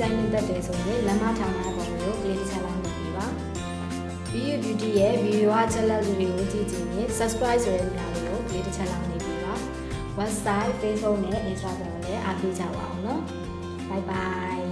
ကြိုက်နှစ်သက်တယ်ဆိုရင်လမ်းမထောင်ထားပုံကိုကလစ်ချက်လိုက်ပြီးပါ BU Beauty ရဲ့ video အချက်လက်တွေကိုကြည့်ကြည့်ရင် subscribe ဆိုတဲ့နေရာလေးကိုကလစ်ချက်လိုက်နေပြီးပါ website Facebook နဲ့ Instagram ကိုလည်းအားပေးကြပါအောင်နော် bye bye